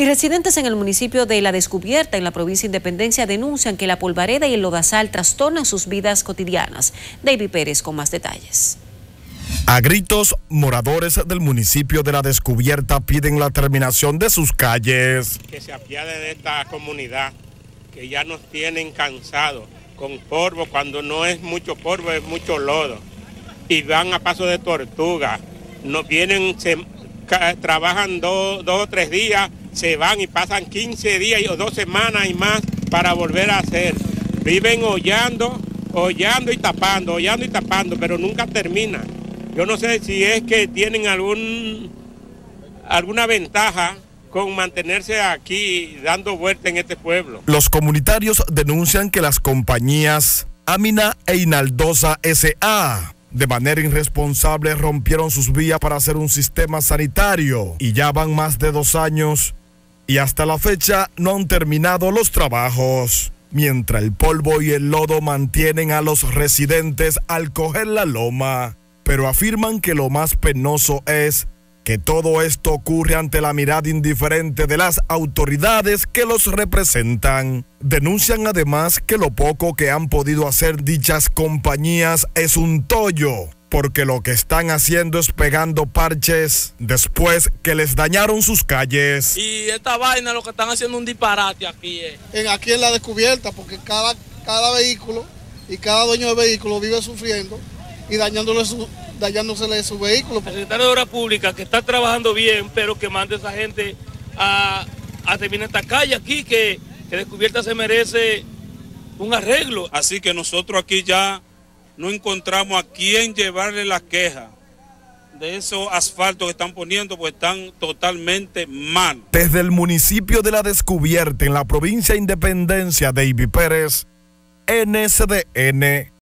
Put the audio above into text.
Y residentes en el municipio de La Descubierta, en la provincia de Independencia, denuncian que la polvareda y el lodazal trastornan sus vidas cotidianas. David Pérez con más detalles. A gritos, moradores del municipio de La Descubierta piden la terminación de sus calles. Que se apiade de esta comunidad, que ya nos tienen cansados con polvo, cuando no es mucho polvo, es mucho lodo. Y van a paso de tortuga. Nos vienen, se, trabajan dos, dos o tres días, se van y pasan 15 días o dos semanas y más para volver a hacer. Viven hollando, hollando y tapando, hollando y tapando, pero nunca terminan. Yo no sé si es que tienen algún, alguna ventaja con mantenerse aquí dando vuelta en este pueblo. Los comunitarios denuncian que las compañías Amina e Inaldosa SA de manera irresponsable rompieron sus vías para hacer un sistema sanitario y ya van más de dos años y hasta la fecha no han terminado los trabajos. Mientras el polvo y el lodo mantienen a los residentes al coger la loma, pero afirman que lo más penoso es que todo esto ocurre ante la mirada indiferente de las autoridades que los representan. Denuncian además que lo poco que han podido hacer dichas compañías es un tollo, porque lo que están haciendo es pegando parches después que les dañaron sus calles. Y esta vaina lo que están haciendo un disparate aquí. Eh. En, aquí en la descubierta, porque cada, cada vehículo y cada dueño de vehículo vive sufriendo y dañándole su, dañándosele su vehículo. El secretario de Obras Públicas que está trabajando bien, pero que mande a esa gente a, a terminar esta calle aquí, que, que Descubierta se merece un arreglo. Así que nosotros aquí ya no encontramos a quién llevarle la queja de esos asfaltos que están poniendo, pues están totalmente mal. Desde el municipio de La Descubierta, en la provincia de Independencia, David Pérez, NSDN.